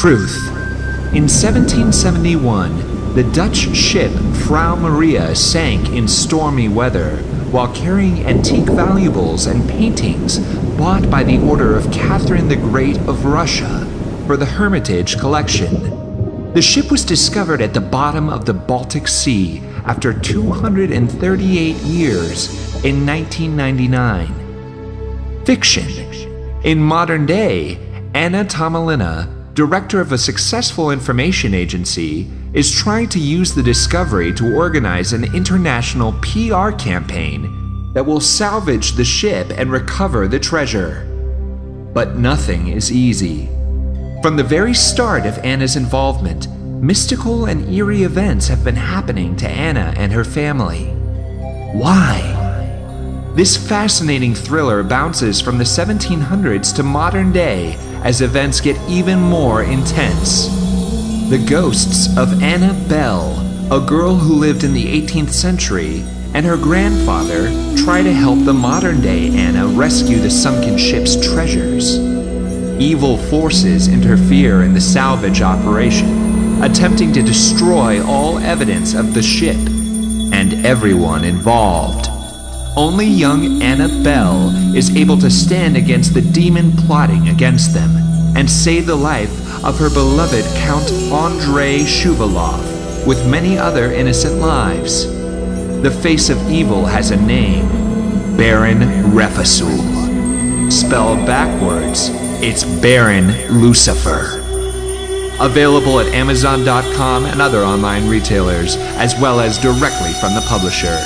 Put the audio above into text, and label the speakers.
Speaker 1: Truth. In 1771, the Dutch ship Frau Maria sank in stormy weather while carrying antique valuables and paintings bought by the order of Catherine the Great of Russia for the Hermitage collection. The ship was discovered at the bottom of the Baltic Sea after 238 years in 1999. Fiction. In modern day, Anna Tomilina, director of a successful information agency, is trying to use the discovery to organize an international PR campaign that will salvage the ship and recover the treasure. But nothing is easy. From the very start of Anna's involvement, mystical and eerie events have been happening to Anna and her family. Why? This fascinating thriller bounces from the 1700s to modern day as events get even more intense. The ghosts of Anna Belle, a girl who lived in the 18th century, and her grandfather try to help the modern day Anna rescue the sunken ship's treasures. Evil forces interfere in the salvage operation, attempting to destroy all evidence of the ship and everyone involved. Only young Anna Belle is able to stand against the demon plotting against them and save the life of her beloved Count Andrei Shuvalov, with many other innocent lives. The face of evil has a name Baron Reficul. Spelled backwards, it's Baron Lucifer. Available at Amazon.com and other online retailers, as well as directly from the publisher.